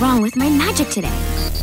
Wrong with my magic today?